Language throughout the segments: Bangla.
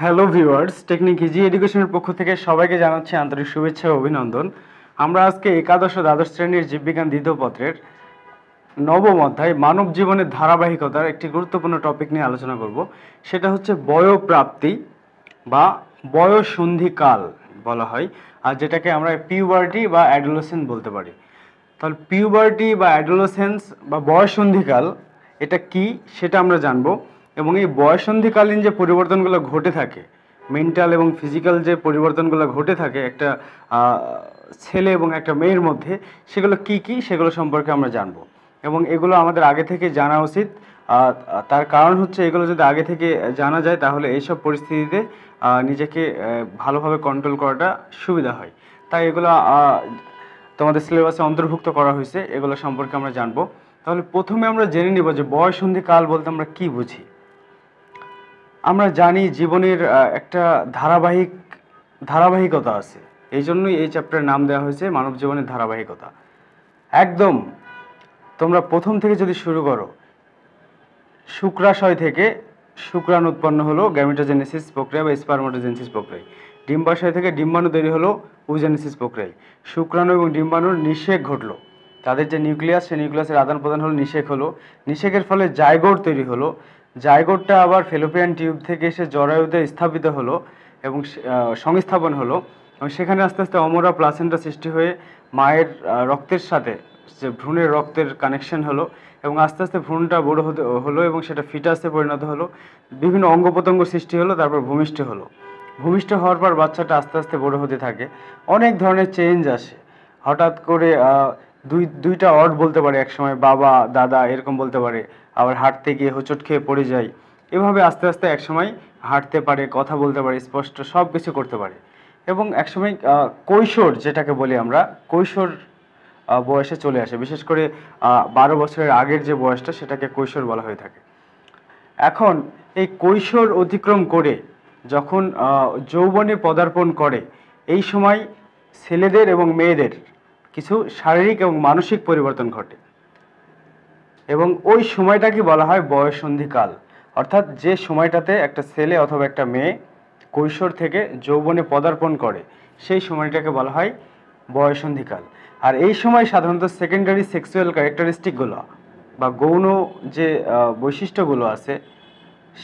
হ্যালো ভিউয়ার্স টেকনিক ইজি এডুকেশনের পক্ষ থেকে সবাইকে জানাচ্ছি আন্তরিক শুভেচ্ছা ও অভিনন্দন। আমরা আজকে একাদশ দ্বাদশ শ্রেণির জীববিজ্ঞান দ্বিতীয় পত্রের নবম অধ্যায়, মানব জীবনের ধারাবাহিকতার একটি গুরুত্বপূর্ণ টপিক নিয়ে আলোচনা করব। সেটা হচ্ছে বয়োপ্রাপ্তি বা বয়সন্ধিকাল বলা হয়, আর যেটাকে আমরা পিউবার্টি বা অ্যাডোলেসেন্স বলতে পারি। তাহলে পিউবার্টি বা অ্যাডোলোসেন্স বা বয়সন্ধিকাল এটা কি? সেটা আমরা জানব। এবং এই বয়সন্ধিকালীন যে পরিবর্তনগুলো ঘটে থাকে মেন্টাল এবং ফিজিক্যাল যে পরিবর্তনগুলো ঘটে থাকে একটা ছেলে এবং একটা মেয়ের মধ্যে, সেগুলো কি কি সেগুলো সম্পর্কে আমরা জানব। এবং এগুলো আমাদের আগে থেকে জানা উচিত। তার কারণ হচ্ছে এগুলো যদি আগে থেকে জানা যায়, তাহলে এইসব পরিস্থিতিতে নিজেকে ভালোভাবে কন্ট্রোল করাটা সুবিধা হয়। তাই এগুলো তোমাদের সিলেবাসে অন্তর্ভুক্ত করা হয়েছে, এগুলো সম্পর্কে আমরা জানব। তাহলে প্রথমে আমরা জেনে নিব যে বয়সন্ধি কাল বলতে আমরা কি বুঝি। আমরা জানি জীবনের একটা ধারাবাহিক, ধারাবাহিকতা আছে। এই জন্যই এই চ্যাপ্টারের নাম দেওয়া হয়েছে মানব জীবনের ধারাবাহিকতা। একদম, তোমরা প্রথম থেকে যদি শুরু করো, শুক্রাশয় থেকে শুক্রাণু উৎপন্ন হলো গ্যামেটোজেনেসিস প্রক্রিয়া বা স্পারমাটোজেনেসিস প্রক্রিয়ায় ডিম্বাশয় থেকে ডিম্বাণু তৈরি হলো উজেনেসিস প্রক্রিয়ায়। শুক্রাণু এবং ডিম্বাণুর নিষেক ঘটলো। তাদের যে নিউক্লিয়াস সেই নিউক্লিয়াসের আদান প্রদান হলো নিষেক হলো। নিষেকের ফলে জাইগোট তৈরি হলো। জাইগোটটা আবার ফেলোপিয়ান টিউব থেকে এসে জরায়ুতে স্থাপিত হলো এবং সংস্থাপন হলো এবং সেখানে আস্তে আস্তে অমরা প্লাসেন্টা সৃষ্টি হয়ে মায়ের রক্তের সাথে যে ভ্রূণের রক্তের কানেকশন হলো এবং আস্তে আস্তে ভ্রূণটা বড় হতে, হলো এবং সেটা ফিটাসে পরিণত হলো। বিভিন্ন অঙ্গ প্রত্যঙ্গ সৃষ্টি হলো, তারপর ভূমিষ্ঠ হলো। ভূমিষ্ঠ হওয়ার পর বাচ্চাটা আস্তে আস্তে বড় হতে থাকে। অনেক ধরনের চেঞ্জ আসে। হঠাৎ করে দুই, দুইটা অর্ড বলতে পারে একসময় বাবা, দাদা এরকম বলতে পারে। আবার হাঁটতে গিয়ে হোঁচট খেয়ে পড়ে যায় এভাবে আস্তে আস্তে একসময় হাঁটতে পারে, কথা বলতে পারে, স্পষ্ট সব কিছু করতে পারে। এবং একসময় কৈশোর যেটাকে বলি আমরা, কৈশোর বয়সে চলে আসে। বিশেষ করে বারো বছরের আগের যে বয়সটা সেটাকে কৈশোর বলা হয়ে থাকে। এখন এই কৈশোর অতিক্রম করে যখন যৌবনে পদার্পণ করে, এই সময় ছেলেদের এবং মেয়েদের কিছু শারীরিক এবং মানসিক পরিবর্তন ঘটে। এবং ওই সময়টাকে বলা হয় বয়সন্ধিকাল? অর্থাৎ যে সময়টাতে একটা ছেলে অথবা একটা মেয়ে কৈশোর থেকে যৌবনে পদার্পণ করে, সেই সময়টাকে বলা হয় বয়সন্ধিকাল। আর এই সময় সাধারণত সেকেন্ডারি সেক্সুয়াল ক্যারেক্টারিস্টিকগুলো বা গৌণ যে বৈশিষ্ট্যগুলো আছে,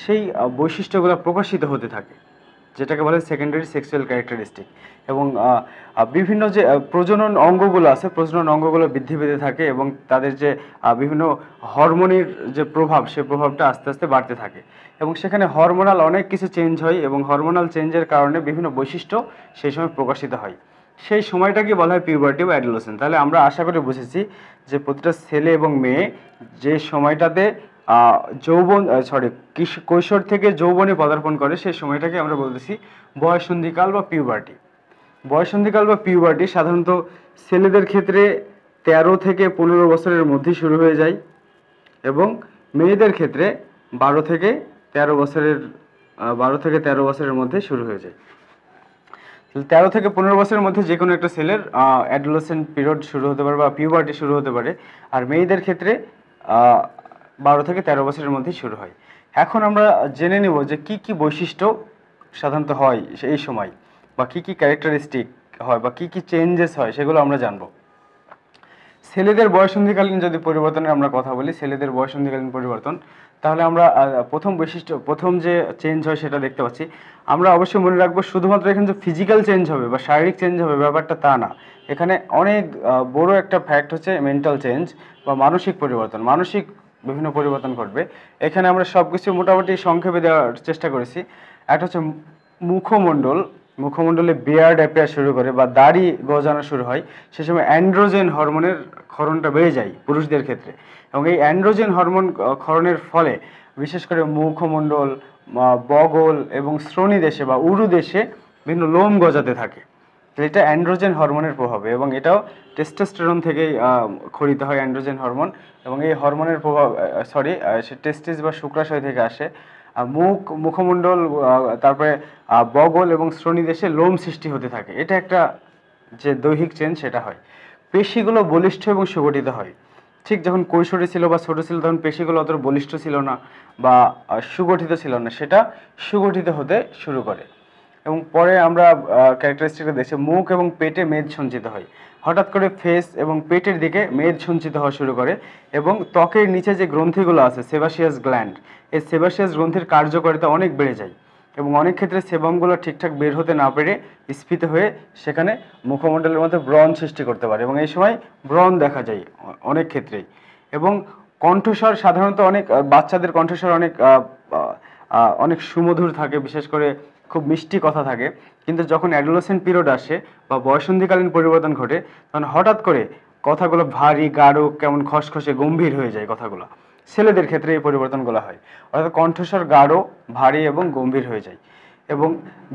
সেই বৈশিষ্ট্যগুলো প্রকাশিত হতে থাকে। যেটাকে বলে সেকেন্ডারি সেক্সুয়াল ক্যারেক্টারিস্টিক এবং বিভিন্ন যে প্রজনন অঙ্গগুলো আছে, প্রজনন অঙ্গগুলো বৃদ্ধি পেতে থাকে এবং তাদের যে বিভিন্ন হরমোনের যে প্রভাব সেই প্রভাবটা আস্তে আস্তে বাড়তে থাকে। এবং সেখানে হরমোনাল অনেক কিছু চেঞ্জ হয় এবং হরমোনাল চেঞ্জের কারণে বিভিন্ন বৈশিষ্ট্য সেই সময় প্রকাশিত হয়। সেই সময়টাকে বলা হয় পিউবার্টি বা অ্যাডোলেসেন্স তাহলে আমরা আশা করে বুঝেছি যে, প্রতিটা ছেলে এবং মেয়ে যে সময়টাতে যৌবন সরি কৈশোর থেকে যৌবনে পদার্পণ করে সেই সময়টাকে আমরা বলতেছি বয়সন্ধিকাল বা পিউবার্টি বয়সন্ধিকাল বা পিউবার্টি সাধারণত ছেলেদের ক্ষেত্রে তেরো থেকে পনেরো বছরের মধ্যে শুরু হয়ে যায় এবং মেয়েদের ক্ষেত্রে বারো থেকে তেরো বছরের বারো থেকে তেরো বছরের মধ্যে শুরু হয়ে যায়। তেরো থেকে পনেরো বছরের মধ্যে যে কোনো একটা ছেলের অ্যাডোলেসেন্ট পিরিয়ড শুরু হতে পারে বা পিউবার্টি শুরু হতে পারে। আর মেয়েদের ক্ষেত্রে বারো থেকে তেরো বছরের মধ্যেই শুরু হয়। এখন আমরা জেনে নেব যে কি কি বৈশিষ্ট্য সাধারণত হয় এই সময়, বা কি কি ক্যারেক্টারিস্টিক হয়, বা কি কি চেঞ্জেস হয়, সেগুলো আমরা জানব। ছেলেদের বয়সন্ধিকালীন যদি পরিবর্তনের আমরা কথা বলি, ছেলেদের বয়সন্ধিকালীন পরিবর্তন, তাহলে আমরা প্রথম বৈশিষ্ট্য, প্রথম যে চেঞ্জ হয় সেটা দেখতে পাচ্ছি। আমরা অবশ্যই মনে রাখব শুধুমাত্র এখানে যে ফিজিক্যাল চেঞ্জ হবে, বা শারীরিক চেঞ্জ হবে ব্যাপারটা তা না। এখানে অনেক বড় একটা ফ্যাক্ট হচ্ছে মেন্টাল চেঞ্জ বা মানসিক পরিবর্তন। মানসিক বিভিন্ন পরিবর্তন ঘটবে। এখানে আমরা সব কিছু মোটামুটি সংক্ষেপে দেওয়ার চেষ্টা করেছি। একটা হচ্ছে মুখমণ্ডল। মুখমণ্ডলে বিয়ার্ড অ্যাপিয়ার শুরু করে বা দাড়ি গজানো শুরু হয়। সে সময় অ্যান্ড্রোজেন হরমোনের ক্ষরণটা বেড়ে যায় পুরুষদের ক্ষেত্রে। এবং এই অ্যান্ড্রোজেন হরমোন ক্ষরণের ফলে বিশেষ করে মুখমণ্ডল বগল এবং শ্রোণী দেশে বা উরু দেশে বিভিন্ন লোম গজাতে থাকে। তো এটা অ্যান্ড্রোজেন হরমোনের প্রভাবে এবং এটাও টেস্টোস্টেরন থেকেই খরিত হয় অ্যান্ড্রোজেন হরমোন এবং এই হরমোনের প্রভাব সরি সে টেস্টিস বা শুক্রাশয় থেকে আসে। মুখ, মুখমণ্ডল তারপরে বগল এবং শ্রোণীদেশে লোম সৃষ্টি হতে থাকে। এটা একটা যে দৈহিক চেঞ্জ সেটা হয়। পেশিগুলো বলিষ্ঠ এবং সুগঠিত হয়। ঠিক যখন কৈশোরে ছিল বা ছোটো ছিল, তখন পেশিগুলো অত বলিষ্ঠ ছিল না বা সুগঠিত ছিল না। সেটা সুগঠিত হতে শুরু করে। এবং পরে আমরা ক্যারেক্টারিস্টিকটা দেখছি, মুখ এবং পেটে মেদ সঞ্চিত হয়। হঠাৎ করে ফেস এবং পেটের দিকে মেদ সঞ্চিত হওয়া শুরু করে এবং ত্বকের নিচে যে গ্রন্থিগুলো আছে সেবাসিয়াস গ্ল্যান্ড এই সেবাসিয়াস গ্রন্থির কার্যকারিতা অনেক বেড়ে যায় এবং অনেক ক্ষেত্রে সেবামগুলো ঠিকঠাক বের হতে না পেরে স্ফীত হয়ে সেখানে মুখমণ্ডলের মধ্যে ব্রণ সৃষ্টি করতে পারে এবং এই সময় ব্রণ দেখা যায় অনেক ক্ষেত্রেই। এবং কণ্ঠস্বর সাধারণত অনেক বাচ্চাদের কণ্ঠস্বর অনেক অনেক সুমধুর থাকে, বিশেষ করে খুব মিষ্টি কথা থাকে। কিন্তু যখন অ্যাডোলেসেন্ট পিরিয়ড আসে বা বয়সন্ধিকালীন পরিবর্তন ঘটে, তখন হঠাৎ করে কথাগুলো ভারী, গাঢ়, কেমন খসখসে গম্ভীর হয়ে যায় কথাগুলো। ছেলেদের ক্ষেত্রে এই পরিবর্তনগুলো হয়। অর্থাৎ কণ্ঠস্বর গাঢ়, ভারী এবং গম্ভীর হয়ে যায়। এবং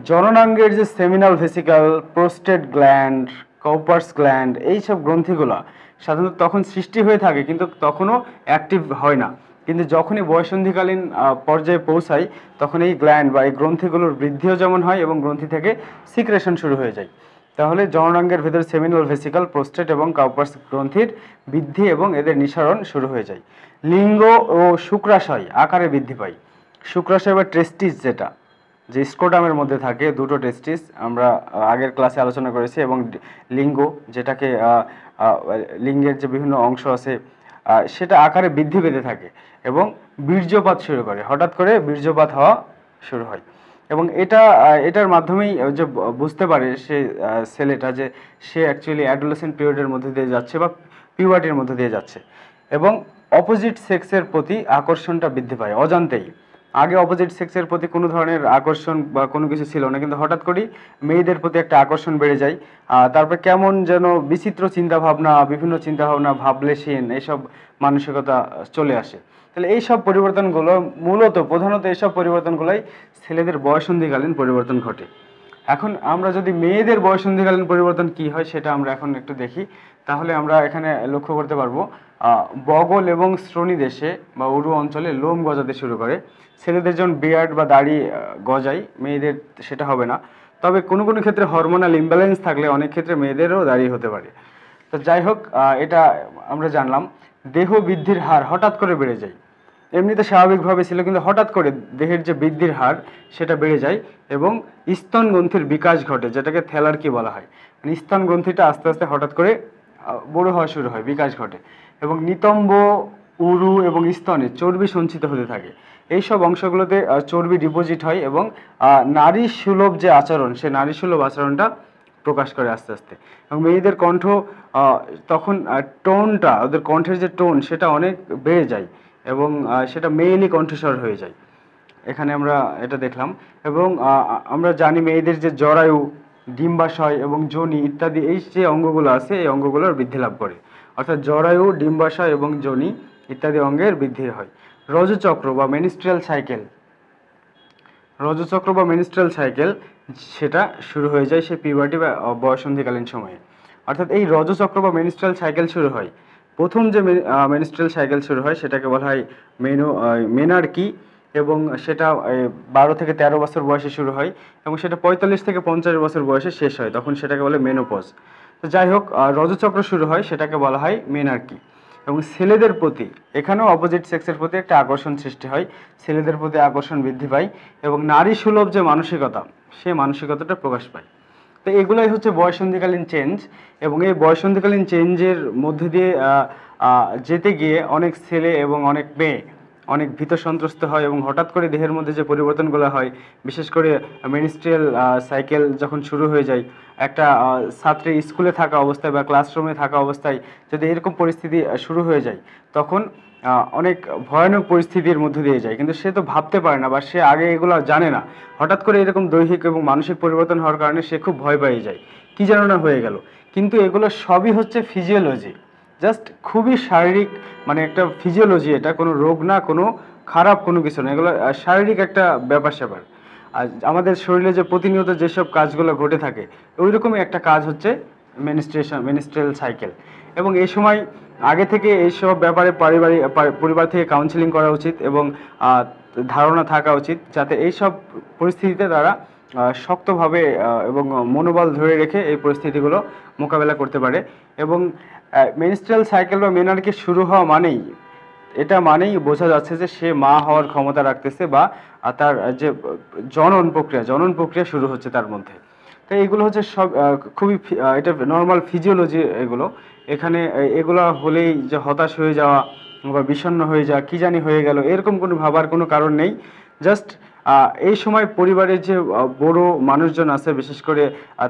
জননাঙ্গের যে seminal vesicle prostate gland Cowper's gland এইসব গ্রন্থিগুলো সাধারণত তখন সৃষ্টি হয়ে থাকে, কিন্তু তখনও অ্যাক্টিভ হয় না। কিন্তু যখনই বয়সন্ধিকালীন পর্যায়ে পৌঁছায় তখন এই গ্ল্যান্ড বা এই গ্রন্থিগুলোর বৃদ্ধিও যেমন হয় এবং গ্রন্থি থেকে সিক্রেশন শুরু হয়ে যায়। তাহলে জননাঙ্গের ভেতর সেমিনাল ভেসিক্যাল প্রোস্টেট এবং কাউপার্স গ্রন্থির বৃদ্ধি এবং এদের নিঃসরণ শুরু হয়ে যায়। লিঙ্গ ও শুক্রাশয় আকারে বৃদ্ধি পায়। শুক্রাশয় বা টেস্টিস যেটা, যে স্কোটামের মধ্যে থাকে, দুটো টেস্টিস আমরা আগের ক্লাসে আলোচনা করেছি এবং লিঙ্গ যেটাকে লিঙ্গের যে বিভিন্ন অংশ আছে সেটা আকারে বৃদ্ধি পেতে থাকে এবং বীর্যপাত শুরু করে। হঠাৎ করে বীর্যপাত হওয়া শুরু হয়। এবং এটা এটার মাধ্যমেই যে বুঝতে পারে সে ছেলেটা যে সে অ্যাকচুয়ালি অ্যাডোলেসেন্ট পিরিয়ডের মধ্যে দিয়ে যাচ্ছে বা পিউবার্টির মধ্যে দিয়ে যাচ্ছে। এবং অপোজিট সেক্সের প্রতি আকর্ষণটা বৃদ্ধি পায়, অজান্তেই। আগে অপোজিট সেক্সের প্রতি কোনো ধরনের আকর্ষণ বা কোনো কিছু ছিল না, কিন্তু হঠাৎ করেই মেয়েদের প্রতি একটা আকর্ষণ বেড়ে যায়। তারপর কেমন যেন বিচিত্র চিন্তাভাবনা, বিভিন্ন চিন্তাভাবনা, ভাবলেশীন এইসব মানসিকতা চলে আসে। তাহলে এইসব পরিবর্তনগুলো মূলত প্রধানত এইসব পরিবর্তনগুলোই ছেলেদের বয়সন্ধিকালীন পরিবর্তন ঘটে। এখন আমরা যদি মেয়েদের বয়সন্ধিকালীন পরিবর্তন কি হয় সেটা আমরা এখন একটু দেখি। তাহলে আমরা এখানে লক্ষ্য করতে পারব বগল এবং শ্রোণী দেশে বা উরু অঞ্চলে লোম গজাতে শুরু করে। ছেলেদের যেমন বিয়ার্ড বা দাড়ি গজায়, মেয়েদের সেটা হবে না। তবে কোনো কোনো ক্ষেত্রে হরমোনাল ইমব্যালেন্স থাকলে অনেক ক্ষেত্রে মেয়েদেরও দাড়ি হতে পারে। তো যাই হোক এটা আমরা জানলাম। দেহ বৃদ্ধির হার হঠাৎ করে বেড়ে যায়। এমনিতে স্বাভাবিকভাবে ছিল, কিন্তু হঠাৎ করে দেহের যে বৃদ্ধির হার, সেটা বেড়ে যায় এবং স্তন গ্রন্থির বিকাশ ঘটে, যেটাকে থ্যালার্কি বলা হয়। মানে স্তন গ্রন্থিটা আস্তে আস্তে হঠাৎ করে বড় হওয়া শুরু হয়, বিকাশ ঘটে এবং নিতম্ব, উরু এবং স্তনে চর্বি সঞ্চিত হতে থাকে। এই সব অংশগুলোতে চর্বি ডিপোজিট হয় এবং নারী সুলভ যে আচরণ, সে নারী সুলভ আচরণটা প্রকাশ করে আস্তে আস্তে। এবং মেয়েদের কণ্ঠ তখন টোনটা, ওদের কণ্ঠের যে টোন, সেটা অনেক বেড়ে যায়। এবং সেটা মেয়েলি কণ্ঠস্বর হয়ে যায়। এখানে আমরা এটা দেখলাম। এবং আমরা জানি মেয়েদের যে জরায়ু, ডিম্বাশয় এবং যোনি ইত্যাদি, এই যে অঙ্গগুলো আছে, এই অঙ্গগুলোর বৃদ্ধি লাভ করে। অর্থাৎ জরায়ু, ডিম্বাশয় এবং যোনি ইত্যাদি অঙ্গের বৃদ্ধি হয়। রজচক্র বা মেনিস্ট্রিয়াল সাইকেল। রজচক্র বা মেনিস্ট্রাল সাইকেল, সেটা শুরু হয়ে যায় সেই পিউবার্টি বা বয়সন্ধিকালীন সময়ে। অর্থাৎ এই রজচক্র বা মেনিস্ট্রাল সাইকেল শুরু হয়। প্রথম যে মেনিস্ট্রাল সাইকেল শুরু হয় সেটাকে বলা হয় মেনো মেনার্কি এবং সেটা বারো থেকে তেরো বছর বয়সে শুরু হয় এবং সেটা পঁয়তাল্লিশ থেকে পঞ্চাশ বছর বয়সে শেষ হয়। তখন সেটাকে বলে মেনোপজ তো যাই হোক রজচক্র শুরু হয় সেটাকে বলা হয় মেনার্কি এবং ছেলেদের প্রতি, এখানেও অপোজিট সেক্সের প্রতি একটা আকর্ষণ সৃষ্টি হয়। ছেলেদের প্রতি আকর্ষণ বৃদ্ধি পায় এবং নারী সুলভ যে মানসিকতা, সে মানসিকতাটা প্রকাশ পায়। তো এগুলোই হচ্ছে বয়সন্ধিকালীন চেঞ্জ এবং এই বয়সন্ধিকালীন চেঞ্জের মধ্যে দিয়ে যেতে গিয়ে অনেক ছেলে এবং অনেক মেয়ে অনেক ভীত সন্ত্রস্ত হয় এবং হঠাৎ করে দেহের মধ্যে যে পরিবর্তনগুলো হয়, বিশেষ করে মিনিস্ট্রিয়াল সাইকেল যখন শুরু হয়ে যায়, একটা ছাত্রী স্কুলে থাকা অবস্থায় বা ক্লাসরুমে থাকা অবস্থায় যদি এরকম পরিস্থিতি শুরু হয়ে যায়, তখন অনেক ভয়ানক পরিস্থিতির মধ্যে দিয়ে যায়। কিন্তু সে তো ভাবতে পারে না বা সে আগে এগুলো জানে না। হঠাৎ করে এরকম দৈহিক এবং মানসিক পরিবর্তন হওয়ার কারণে সে খুব ভয় পেয়ে যায়। কি যেন না হয়ে গেল। কিন্তু এগুলো সবই হচ্ছে ফিজিওলজি জাস্ট খুবই শারীরিক মানে একটা ফিজিওলজি এটা কোনো রোগ না, কোনো খারাপ কোনো কিছু না, এগুলো শারীরিক একটা ব্যাপার স্যাপার। আর আমাদের শরীরে যে প্রতিনিয়ত যেসব কাজগুলো ঘটে থাকে ওই রকমই একটা কাজ হচ্ছে মেনিস্ট্রেশন মেনিস্ট্রিয়াল সাইকেল এবং এই সময় আগে থেকে এইসব ব্যাপারে পারিবারিক পরিবার থেকে কাউন্সিলিং করা উচিত এবং ধারণা থাকা উচিত, যাতে এই সব পরিস্থিতিতে তারা শক্তভাবে এবং মনোবল ধরে রেখে এই পরিস্থিতিগুলো মোকাবেলা করতে পারে। এবং মেনস্ট্রাল সাইকেল বা মেনার্কি শুরু হওয়া মানেই, এটা মানেই বোঝা যাচ্ছে যে সে মা হওয়ার ক্ষমতা রাখতেছে বা তার যে জনন প্রক্রিয়া জনন প্রক্রিয়া শুরু হচ্ছে তার মধ্যে। তো এগুলো হচ্ছে সব খুবই এটা নর্মাল ফিজিওলজি এগুলো। এখানে এগুলো হলেই যে হতাশ হয়ে যাওয়া বা বিষণ্ণ হয়ে যাওয়া, কি জানি হয়ে গেল, এরকম কোনো ভাবার কোনো কারণ নেই। জাস্ট এই সময় পরিবারের যে বড় মানুষজন আছে, বিশেষ করে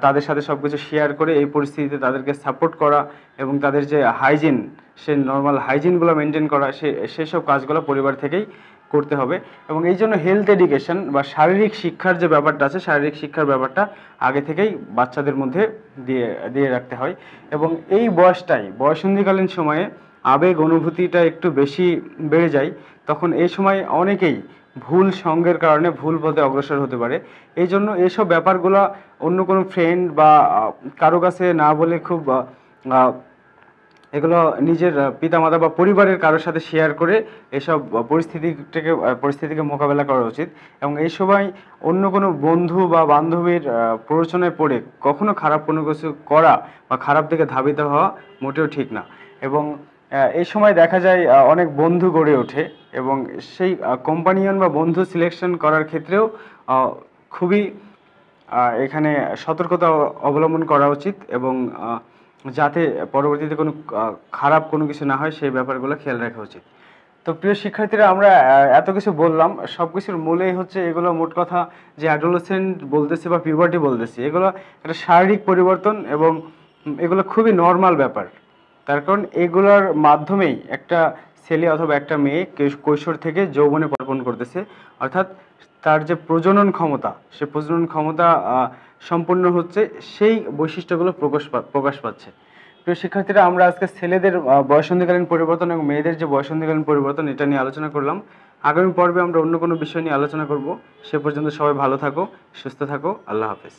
তাদের সাথে সব কিছু শেয়ার করে এই পরিস্থিতিতে তাদেরকে সাপোর্ট করা এবং তাদের যে হাইজিন সে নর্মাল হাইজিনগুলো মেনটেন করা, সে সেসব কাজগুলো পরিবার থেকেই করতে হবে এবং এই জন্য হেলথ এডুকেশন বা শারীরিক শিক্ষার যে ব্যাপারটা আছে, শারীরিক শিক্ষার ব্যাপারটা আগে থেকেই বাচ্চাদের মধ্যে দিয়ে দিয়ে রাখতে হয় এবং এই বয়সটাই বয়সন্ধিকালীন সময়ে আবেগ অনুভূতিটা একটু বেশি বেড়ে যায়, তখন এই সময় অনেকেই ভুল সঙ্গের কারণে ভুল পথে অগ্রসর হতে পারে। এই জন্য এইসব ব্যাপারগুলো অন্য কোনো ফ্রেন্ড বা কারও কাছে না বলে খুব এগুলো নিজের পিতামাতা বা পরিবারের কারোর সাথে শেয়ার করে এসব পরিস্থিতিটাকে পরিস্থিতিকে মোকাবেলা করা উচিত। এবং এই সময় অন্য কোনো বন্ধু বা বান্ধবীর প্ররোচনায় পড়ে কখনো খারাপ কোনো কিছু করা বা খারাপ দিকে ধাবিত হওয়া মোটেও ঠিক না। এবং এই সময় দেখা যায় অনেক বন্ধু গড়ে ওঠে এবং সেই কোম্পানিয়ন বা বন্ধু সিলেকশন করার ক্ষেত্রেও খুবই এখানে সতর্কতা অবলম্বন করা উচিত এবং যাতে পরবর্তীতে কোনো খারাপ কোনো কিছু না হয়, সেই ব্যাপারগুলো খেয়াল রাখা উচিত। তো প্রিয় শিক্ষার্থীরা, আমরা এত কিছু বললাম সব কিছুর মূলেই হচ্ছে এগুলো মোট কথা যে অ্যাডোলেসেন্ট বলতেছি বা পিউবার্টি বলতেছি, এগুলো একটা শারীরিক পরিবর্তন এবং এগুলো খুবই নর্মাল ব্যাপার। তার কারণ এগুলোর মাধ্যমেই একটা ছেলে অথবা একটা মেয়ে কৈশোর থেকে যৌবনে পদার্পণ করতেছে। অর্থাৎ তার যে প্রজনন ক্ষমতা, সে প্রজনন ক্ষমতা সম্পূর্ণ হচ্ছে সেই বৈশিষ্ট্যগুলো প্রকাশ প্রকাশ পাচ্ছে। প্রিয় শিক্ষার্থীরা, আমরা আজকে ছেলেদের বয়সন্ধিকালীন পরিবর্তন এবং মেয়েদের যে বয়সন্ধিকালীন পরিবর্তন, এটা নিয়ে আলোচনা করলাম। আগামী পর্বে আমরা অন্য কোনো বিষয় নিয়ে আলোচনা করব। সে পর্যন্ত সবাই ভালো থাকো, সুস্থ থাকো। আল্লাহ হাফেজ।